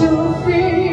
to feel